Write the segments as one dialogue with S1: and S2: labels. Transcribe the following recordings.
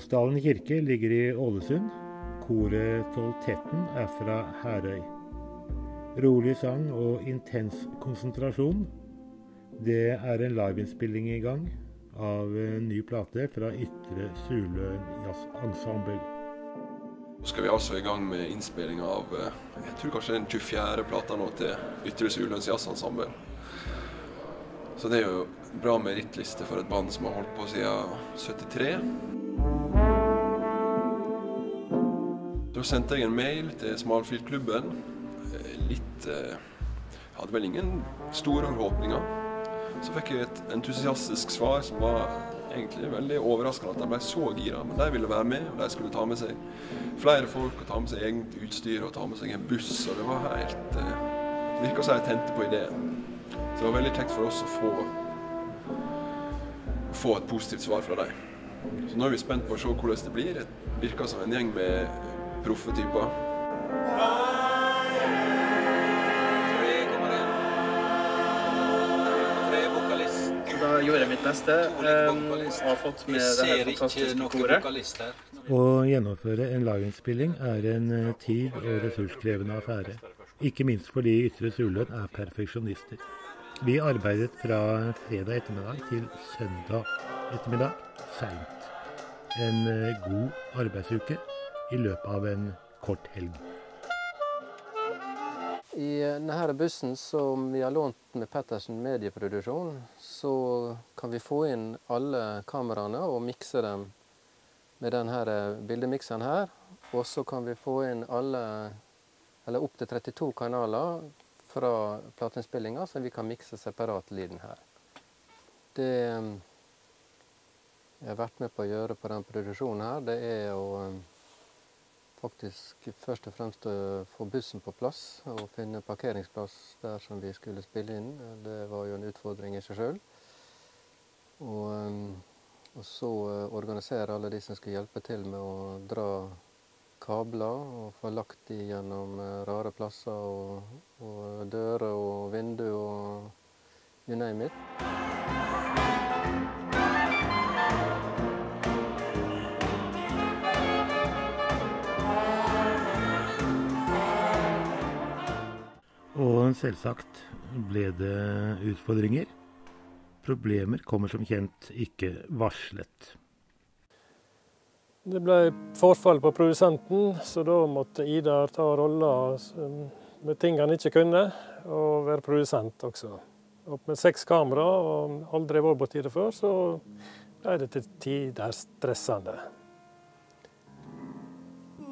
S1: Vålsdalen kirke ligger i Ålesund. Koret Toltetten er fra Herøy. Rolig sang og intens konsentrasjon. Det er en liveinnspilling i gang av en ny plate fra Ytre Suløen Jazz Ensemble.
S2: Så skal vi altså i gang med innspilling av eh, jeg tror kanskje den 24. plata nå til Ytre Suløens Jazzensemble. Så det er jo bra merittliste for et band som har holdt på siden 73. Da sendte jeg en mail til Smalfiltklubben. Eh, Litt eh, Hadde vel ingen store forhåpninger. Så fikk jeg et entusiastisk svar som var egentlig veldig overraskende at de ble så gira. Men de ville være med, og de skulle ta med seg flere folk og ta med seg eget utstyr og ta med seg en buss. Og det var helt eh, virka som de tente på ideen. Så det var veldig kjekt for oss å få, å få et positivt svar fra dem. Så nå er vi spent på å se hvordan det blir. Det virker som en gjeng med proffe typer.
S3: Da gjorde jeg mitt beste. Um, har fått med det her fantastiske koret.
S1: Å gjennomføre en lagenspilling er en eh, tid- og ressurskrevende affære. Ikke minst fordi Ytre Suløen er perfeksjonister. Vi arbeidet fra fredag ettermiddag til søndag ettermiddag seint. En eh, god arbeidsuke i løpet av en kort helg.
S4: I denne bussen som vi har lånt med Pettersen medieproduksjon, så kan vi få inn alle kameraene og mikse dem med denne bildemikseren her. Og så kan vi få inn alle, eller opptil 32 kanaler fra plateinnspillinga, så vi kan mikse separat lyden her. Det jeg har vært med på å gjøre på denne produksjonen her, det er å faktisk først og fremst å få bussen på plass og finne parkeringsplass der som vi skulle spille inn. Det var jo en utfordring i seg sjøl. Og, og, så organisere alle de som skulle hjelpe til med å dra kabler og få lagt de gjennom rare plasser og, og dører og vinduer og you name it.
S1: Selvsagt ble det utfordringer. Problemer kommer som kjent ikke varslet.
S5: Det ble forfall på produsenten, så da måtte Idar ta rolla med ting han ikke kunne, og være produsent også. Og med seks kamera og aldri vært borti det før, så ble det til tider stressende.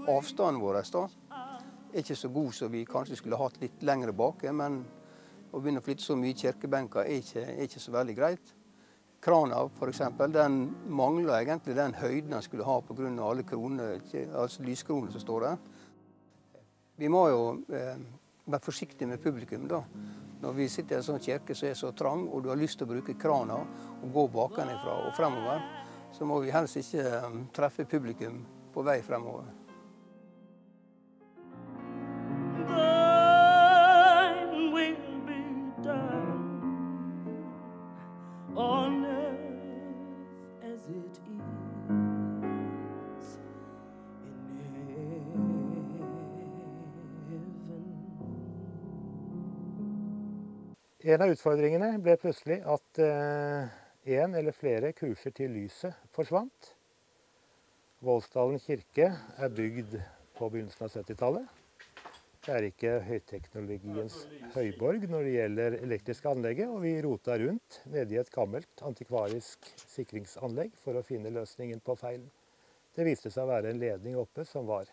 S6: Avstanden vår da, er ikke så god som vi kanskje skulle hatt litt lengre bak. men å begynne å flytte så mye kirkebenker er ikke, er ikke så veldig greit. Krana f.eks. den mangler egentlig den høyden den skulle ha pga. alle kroner, altså lyskronene som står der. Vi må jo eh, være forsiktige med publikum. da. Når vi sitter i en sånn kirke som er så trang, og du har lyst til å bruke krana og gå bakenfra og fremover, så må vi helst ikke eh, treffe publikum på vei fremover.
S1: En av utfordringene ble plutselig at én eller flere kurser til lyset forsvant. Voldsdalen kirke er bygd på begynnelsen av 70-tallet. Er ikke høyteknologiens høyborg når det gjelder elektriske anlegget, og vi rota rundt nede i et gammelt antikvarisk sikringsanlegg for å finne løsningen på feilen. Det viste seg å være en ledning oppe som var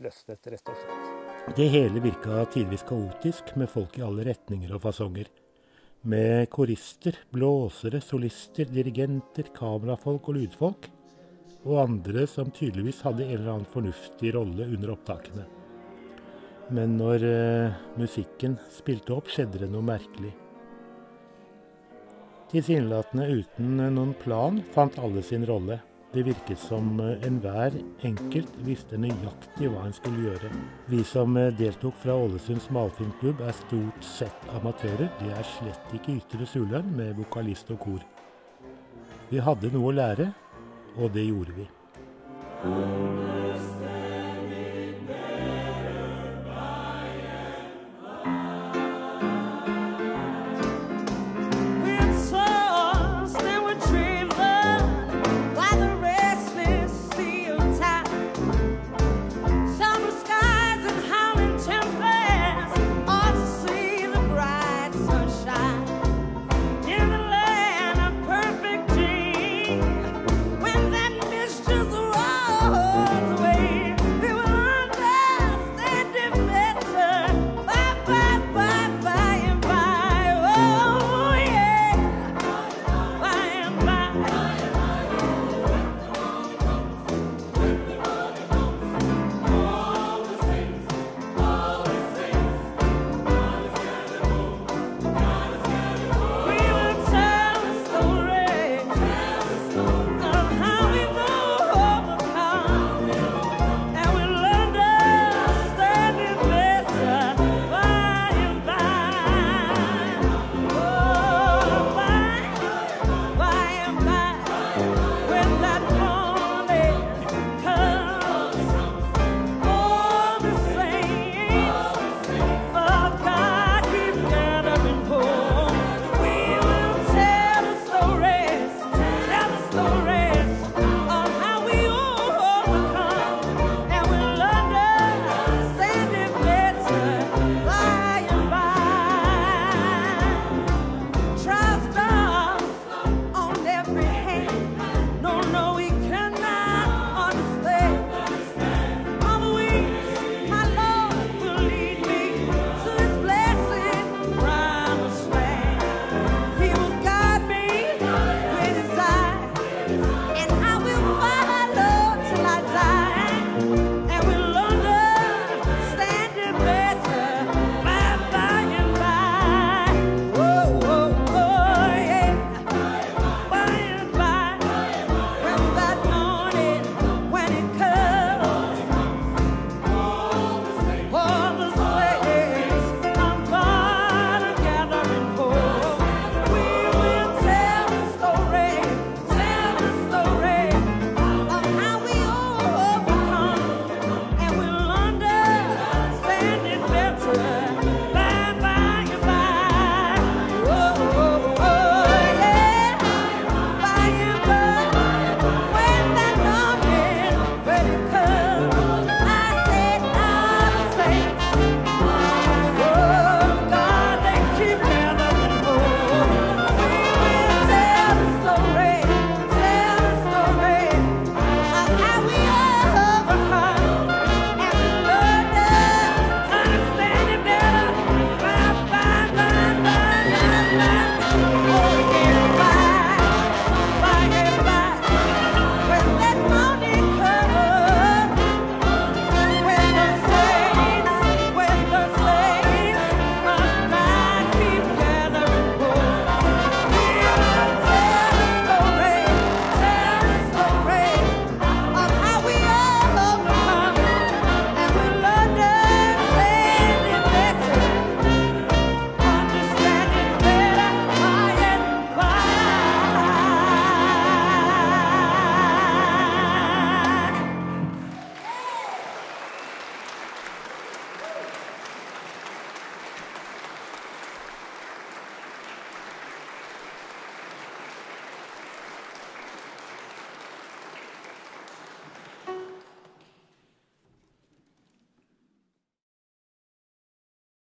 S1: løsnet, rett og slett. Det hele virka tidvis kaotisk, med folk i alle retninger og fasonger. Med korister, blåsere, solister, dirigenter, kamerafolk og lydfolk. Og andre som tydeligvis hadde en eller annen fornuftig rolle under opptakene. Men når uh, musikken spilte opp, skjedde det noe merkelig. Tilsynelatende uten noen plan fant alle sin rolle. Det virket som enhver enkelt visste nøyaktig hva en skulle gjøre. Vi som deltok fra Ålesunds malfilmklubb er stort sett amatører. Det er slett ikke Ytre Suløen med vokalist og kor. Vi hadde noe å lære, og det gjorde vi.